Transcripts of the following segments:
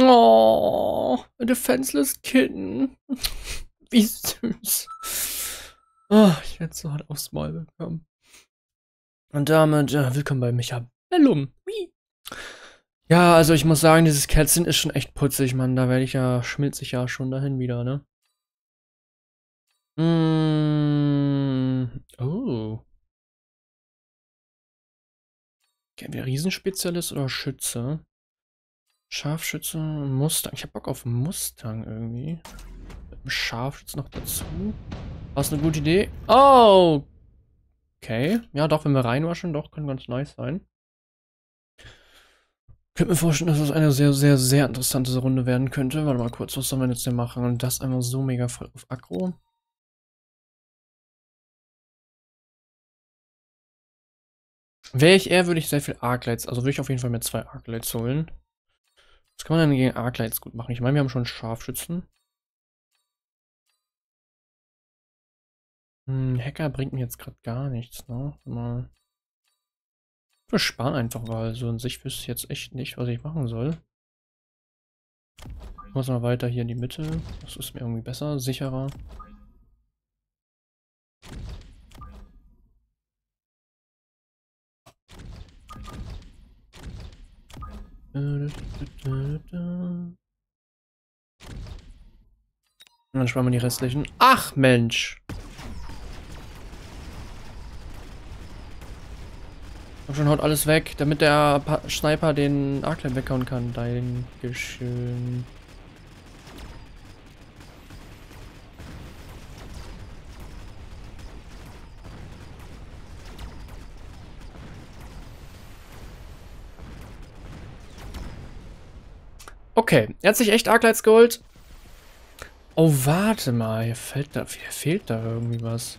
Oh, a defenseless kitten. Wie süß. Oh, ich werde so hart aufs Maul bekommen. Und damit, ja, willkommen bei Micha Bellum. Ja, also ich muss sagen, dieses Kätzchen ist schon echt putzig, Mann. Da werde ich ja, schmilzt ich ja schon dahin wieder, ne? Mm, oh. Okay, wir Riesenspezialist oder Schütze? Scharfschütze, Mustang. Ich hab Bock auf Mustang irgendwie. Mit einem Scharfschütze noch dazu. Was eine gute Idee. Oh! Okay. Ja, doch, wenn wir reinwaschen, doch, kann ganz nice sein. Könnte mir vorstellen, dass das eine sehr, sehr, sehr interessante Runde werden könnte. Warte mal kurz, was sollen wir jetzt hier machen? Und das einmal so mega voll auf Aggro. Wäre ich er, würde ich sehr viel Arclights, also würde ich auf jeden Fall mir zwei Arclights holen. Was kann man denn gegen Arclights gut machen? Ich meine, wir haben schon Scharfschützen. Hm, Hacker bringt mir jetzt gerade gar nichts, ne? Mal. Wir sparen einfach mal. So in sich wüsste ich jetzt echt nicht, was ich machen soll. Ich muss mal weiter hier in die Mitte. Das ist mir irgendwie besser, sicherer. Und dann sparen wir die restlichen. Ach, Mensch! Und schon haut alles weg, damit der pa Sniper den Arkland weghauen kann. Dankeschön. Okay, er hat sich echt Arclights geholt. Oh, warte mal, hier fällt da, hier fehlt da irgendwie was.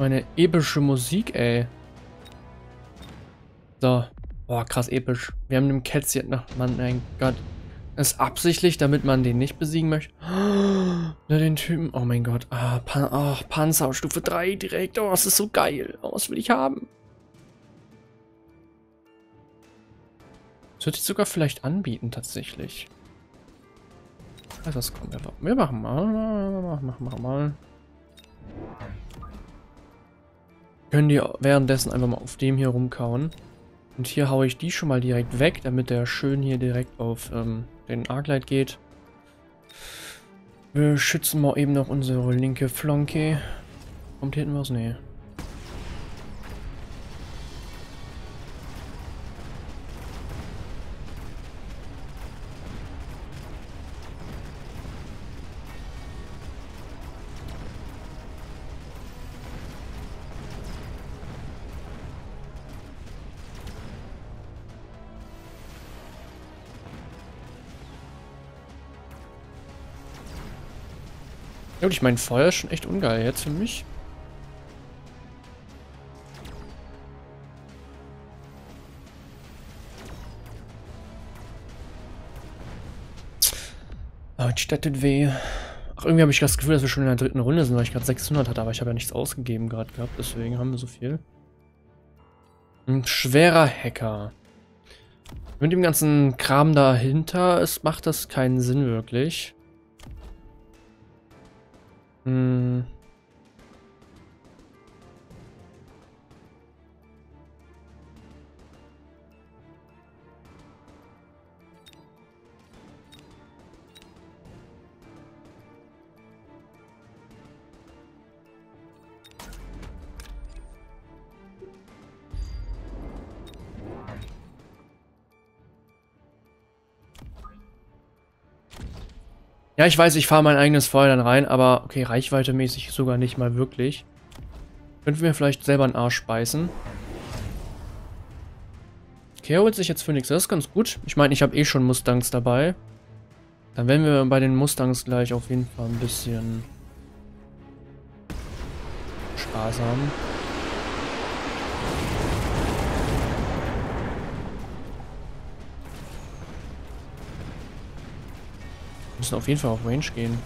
Meine epische Musik, ey. So. Boah, krass episch. Wir haben den Kätzchen. Ach, Mann, mein Gott. Das ist absichtlich, damit man den nicht besiegen möchte. Oh, den Typen. Oh mein Gott. Ah, Pan oh, Panzer Stufe 3 direkt. Oh, das ist so geil. Oh, was will ich haben? Würde ich sogar vielleicht anbieten, tatsächlich. Also, das kommt einfach. Wir machen mal. Machen, machen mal. Können die währenddessen einfach mal auf dem hier rumkauen. Und hier haue ich die schon mal direkt weg, damit der schön hier direkt auf ähm, den Arglight geht. Wir schützen mal eben noch unsere linke Flanke. Kommt hinten was? Nee. Ja, ich meine, Feuer ist schon echt ungeil jetzt für mich. Aber die Stadt tut weh. Ach, irgendwie habe ich das Gefühl, dass wir schon in der dritten Runde sind, weil ich gerade 600 hatte, aber ich habe ja nichts ausgegeben gerade gehabt, deswegen haben wir so viel. Ein schwerer Hacker. Mit dem ganzen Kram dahinter es macht das keinen Sinn wirklich. Hm. Ja, ich weiß, ich fahre mein eigenes Feuer dann rein, aber okay, reichweitemäßig sogar nicht mal wirklich. Könnten wir vielleicht selber einen Arsch beißen. Okay, holt sich jetzt Phoenix, das ist ganz gut. Ich meine, ich habe eh schon Mustangs dabei. Dann werden wir bei den Mustangs gleich auf jeden Fall ein bisschen Spaß haben. Müssen auf jeden Fall auf Range gehen.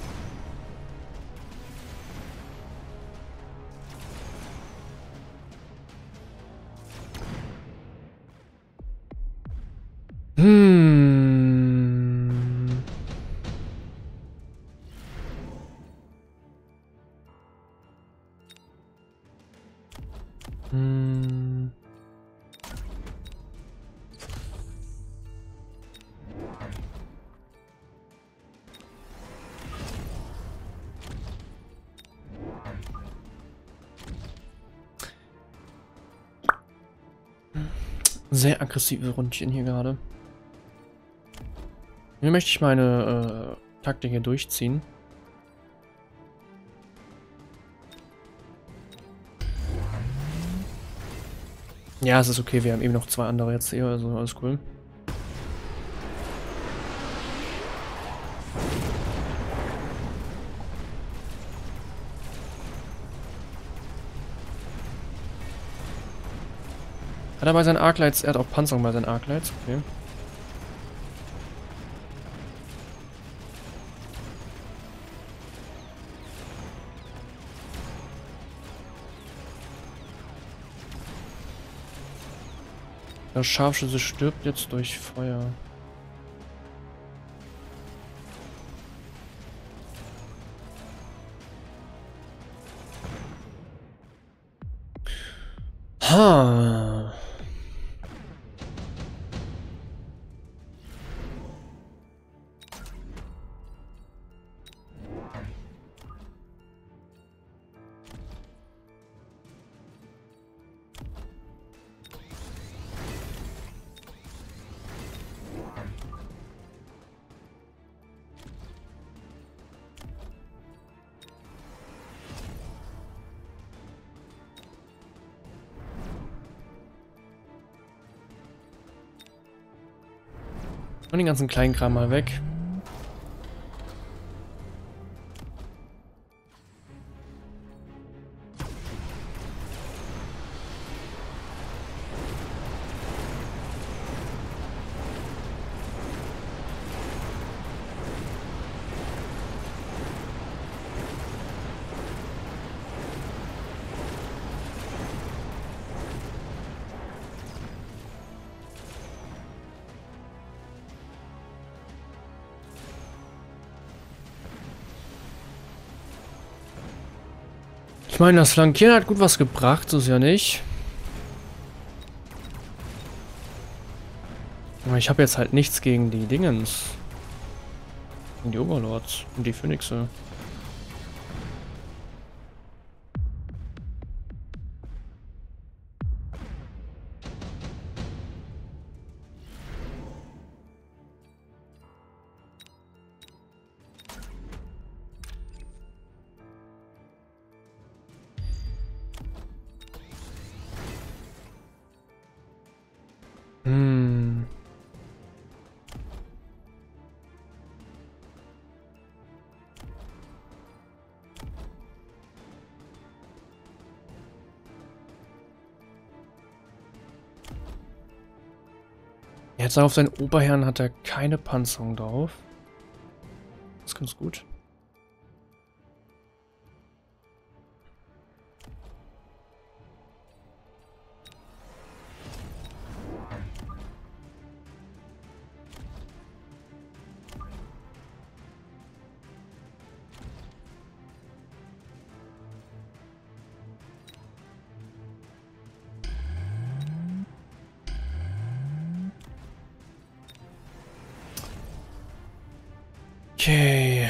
Sehr aggressive Rundchen hier gerade. Hier möchte ich meine äh, Taktik hier durchziehen. Ja, es ist okay, wir haben eben noch zwei andere jetzt hier, also alles cool. Hat er bei seinen Arclights, er hat auch Panzerung bei seinen Arclights, okay. Der Scharfschütze stirbt jetzt durch Feuer. Ha. Und den ganzen Kleinkram mal weg. Ich meine, das Flankieren hat gut was gebracht, so ist ja nicht. Aber ich habe jetzt halt nichts gegen die Dingens. Gegen die Overlords und die Phönixe. Hm. Jetzt auf seinen Oberherrn hat er keine Panzerung drauf. Das ist ganz gut. Okay.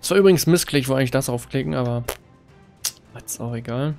Es war übrigens Missklick, wollte eigentlich das aufklicken, aber ist auch egal.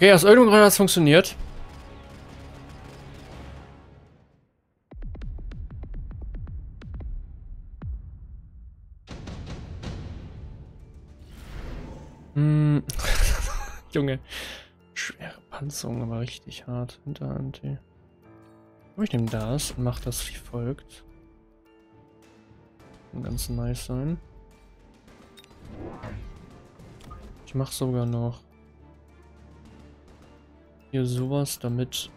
Okay, aus irgendeinem Grund hat es funktioniert. Hm. Junge. Schwere Panzerung, aber richtig hart. Hinterhand. Ich nehme das und mache das wie folgt. Kann ganz nice sein. Ich mache sogar noch hier sowas, damit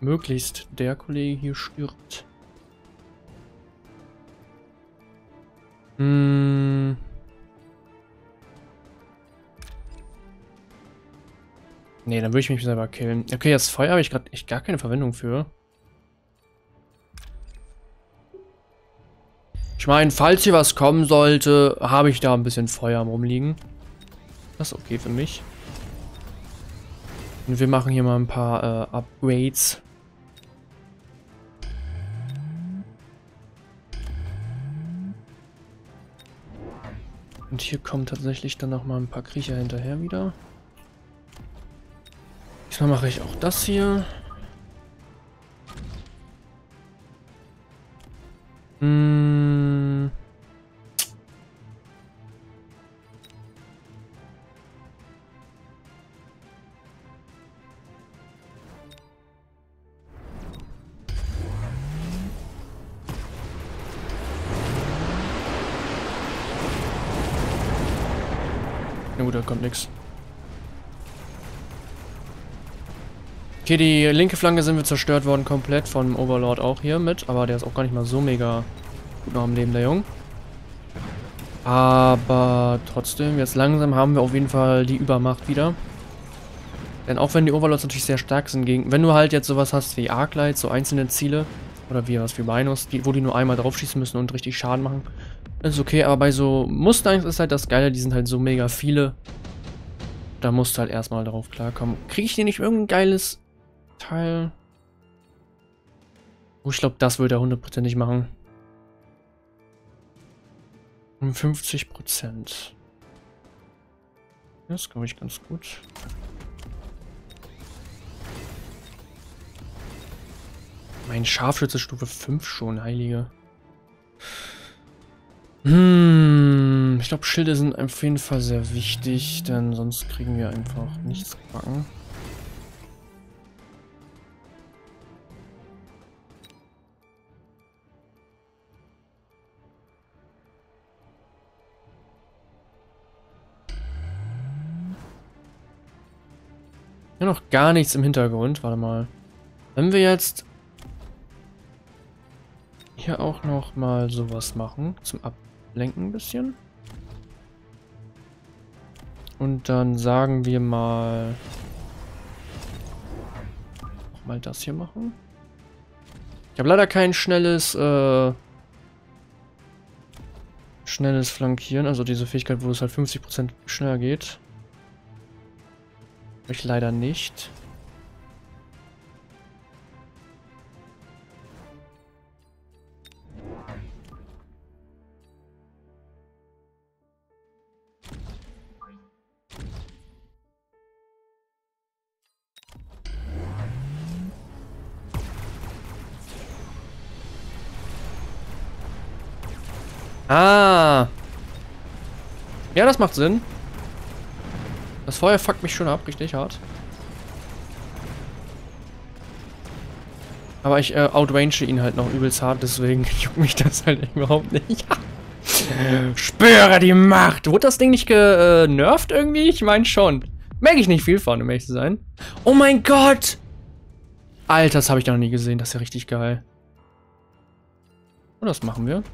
möglichst der Kollege hier stirbt. Hm. Nee, dann würde ich mich selber killen. Okay, das Feuer habe ich gerade echt gar keine Verwendung für. Ich meine, falls hier was kommen sollte, habe ich da ein bisschen Feuer am rumliegen. Das ist okay für mich. Und wir machen hier mal ein paar äh, Upgrades. Und hier kommen tatsächlich dann noch mal ein paar Kriecher hinterher wieder. Diesmal mache ich auch das hier. Kommt nichts. Okay, die linke Flanke sind wir zerstört worden komplett von Overlord auch hier mit, aber der ist auch gar nicht mal so mega gut noch am Leben, der Jung. Aber trotzdem, jetzt langsam haben wir auf jeden Fall die Übermacht wieder. Denn auch wenn die Overlords natürlich sehr stark sind, gegen, wenn du halt jetzt sowas hast wie Arclight, so einzelne Ziele, oder wie was wie Minus, die, wo die nur einmal draufschießen müssen und richtig Schaden machen, ist okay, aber bei so Mustangs ist halt das Geile, die sind halt so mega viele. Da musst du halt erstmal darauf klarkommen. Kriege ich dir nicht irgendein geiles Teil. Oh, ich glaube, das würde er hundertprozentig machen. Um 50 Prozent. Das glaube ich ganz gut. Mein Scharfschütze Stufe 5 schon, heilige. Hm, ich glaube, Schilde sind auf jeden Fall sehr wichtig, denn sonst kriegen wir einfach nichts gebacken. Ja, noch gar nichts im Hintergrund. Warte mal. Wenn wir jetzt hier auch noch mal sowas machen, zum Ablenken ein bisschen. Und dann sagen wir mal mal das hier machen. Ich habe leider kein schnelles äh, schnelles Flankieren, also diese Fähigkeit, wo es halt 50% schneller geht. Ich leider nicht. Ah. Ja, das macht Sinn. Das Feuer fuckt mich schon ab, richtig hart. Aber ich äh, outrange ihn halt noch übelst hart, deswegen juckt mich das halt überhaupt nicht. Spüre die Macht! Wurde das Ding nicht genervt irgendwie? Ich meine schon. Merke ich nicht viel von, um ehrlich zu sein. Oh mein Gott! Alter, das habe ich noch nie gesehen. Das ist ja richtig geil. Und das machen wir.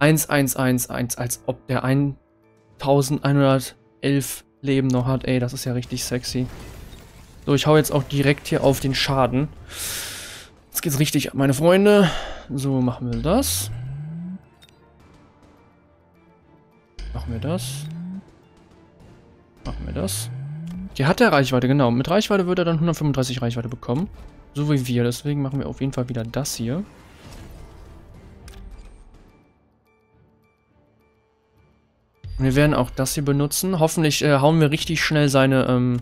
1111, als ob der 1111 Leben noch hat. Ey, das ist ja richtig sexy. So, ich hau jetzt auch direkt hier auf den Schaden. Jetzt geht's richtig ab, meine Freunde. So, machen wir das. Machen wir das. Machen wir das. Die hat der Reichweite, genau. Mit Reichweite würde er dann 135 Reichweite bekommen. So wie wir. Deswegen machen wir auf jeden Fall wieder das hier. Wir werden auch das hier benutzen. Hoffentlich äh, hauen wir richtig schnell seine, ähm,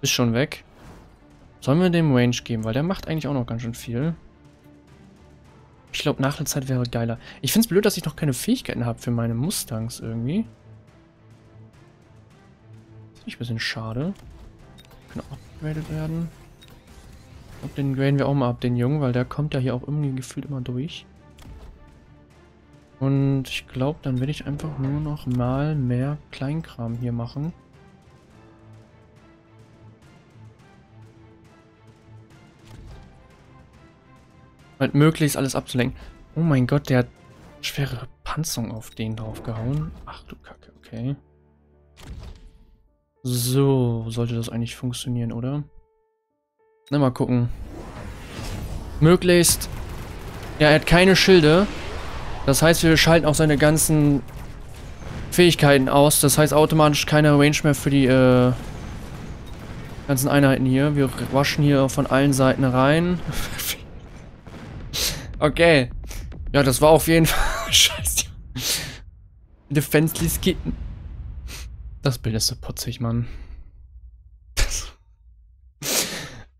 ist schon weg. Sollen wir dem Range geben, weil der macht eigentlich auch noch ganz schön viel. Ich glaube, nach der Zeit wäre geiler. Ich finde es blöd, dass ich noch keine Fähigkeiten habe für meine Mustangs irgendwie. Das ist ein bisschen schade. Kann auch upgraded werden. Ich glaube, den graden wir auch mal ab, den Jungen, weil der kommt ja hier auch irgendwie gefühlt immer durch. Und ich glaube, dann werde ich einfach nur noch mal mehr Kleinkram hier machen. Halt möglichst alles abzulenken. Oh mein Gott, der hat schwere Panzerung auf den draufgehauen. Ach du Kacke, okay. So, sollte das eigentlich funktionieren, oder? Na, mal gucken. Möglichst. Ja, er hat keine Schilde. Das heißt, wir schalten auch seine ganzen Fähigkeiten aus. Das heißt automatisch keine Range mehr für die äh, ganzen Einheiten hier. Wir waschen hier von allen Seiten rein. okay. Ja, das war auf jeden Fall... Scheiße. Defenseless Kitten. Das Bild ist so putzig, Mann.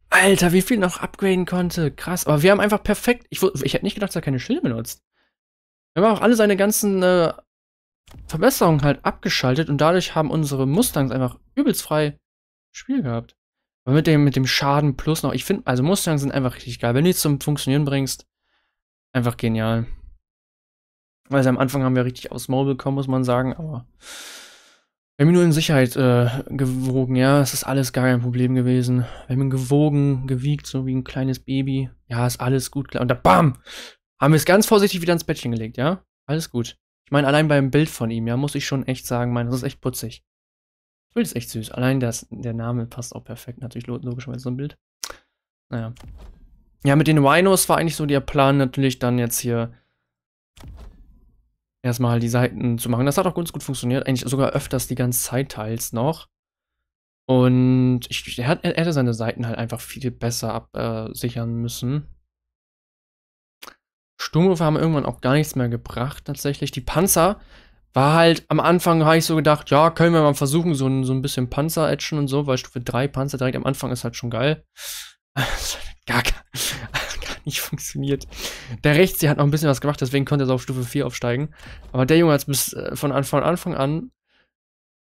Alter, wie viel noch upgraden konnte. Krass. Aber wir haben einfach perfekt... Ich, ich hätte nicht gedacht, dass er keine Schilde benutzt. Wir haben auch alle seine ganzen äh, Verbesserungen halt abgeschaltet und dadurch haben unsere Mustangs einfach übelst frei Spiel gehabt. Aber mit dem, mit dem Schaden plus noch, ich finde, also Mustangs sind einfach richtig geil. Wenn du die zum Funktionieren bringst, einfach genial. Also am Anfang haben wir richtig aufs Maul bekommen, muss man sagen, aber wir haben ihn nur in Sicherheit äh, gewogen, ja. Es ist alles gar kein Problem gewesen. Wir haben ihn gewogen, gewiegt, so wie ein kleines Baby. Ja, ist alles gut. klar. Und da BAM! Haben wir es ganz vorsichtig wieder ins Bettchen gelegt, ja? Alles gut. Ich meine, allein beim Bild von ihm, ja, muss ich schon echt sagen, mein, das ist echt putzig. Das Bild ist echt süß. Allein das, der Name passt auch perfekt, natürlich logischerweise so ein Bild. Naja. Ja, mit den Rhinos war eigentlich so der Plan natürlich dann jetzt hier erstmal die Seiten zu machen. Das hat auch ganz gut funktioniert. Eigentlich sogar öfters die ganze Zeit teils noch. Und ich, er, er hätte seine Seiten halt einfach viel besser absichern müssen. Sturmrufe haben irgendwann auch gar nichts mehr gebracht, tatsächlich. Die Panzer war halt, am Anfang habe ich so gedacht, ja, können wir mal versuchen, so ein, so ein bisschen Panzer-Action und so, weil Stufe 3 Panzer direkt am Anfang ist halt schon geil. gar, gar, nicht funktioniert. Der rechts, der hat noch ein bisschen was gemacht, deswegen konnte er auf Stufe 4 aufsteigen. Aber der Junge hat es bis äh, von, von Anfang an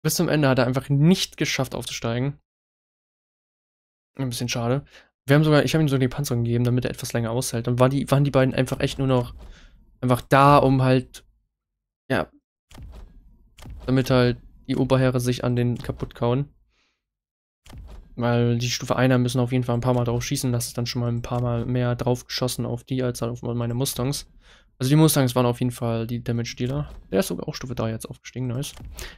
bis zum Ende hat er einfach nicht geschafft aufzusteigen. Ein bisschen schade. Wir haben sogar, ich habe ihm sogar die Panzerung gegeben, damit er etwas länger aushält. Dann war die, waren die beiden einfach echt nur noch einfach da, um halt, ja, damit halt die Oberheere sich an den kaputt kauen. Weil die Stufe 1 müssen auf jeden Fall ein paar Mal drauf schießen. Das ist dann schon mal ein paar Mal mehr drauf geschossen auf die, als auf meine Mustangs. Also die Mustangs waren auf jeden Fall die Damage-Dealer. Der ist sogar auch Stufe 3 jetzt aufgestiegen, nice.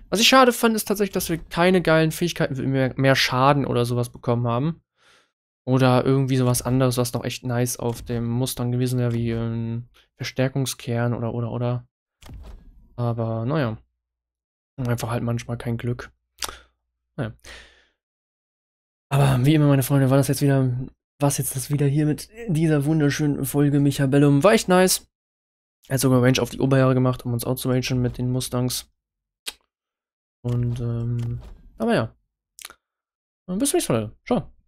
Was ich schade fand, ist tatsächlich, dass wir keine geilen Fähigkeiten mehr, mehr Schaden oder sowas bekommen haben. Oder irgendwie sowas anderes, was noch echt nice auf dem Mustang gewesen wäre, wie ein Verstärkungskern oder, oder, oder. Aber, naja. Einfach halt manchmal kein Glück. Naja. Aber wie immer, meine Freunde, war das jetzt wieder, was jetzt das wieder hier mit dieser wunderschönen Folge Michabellum. War echt nice. Er hat sogar Range auf die Oberjahre gemacht, um uns outzurangen mit den Mustangs. Und, ähm, aber ja. Bis zum nächsten Mal. Ciao.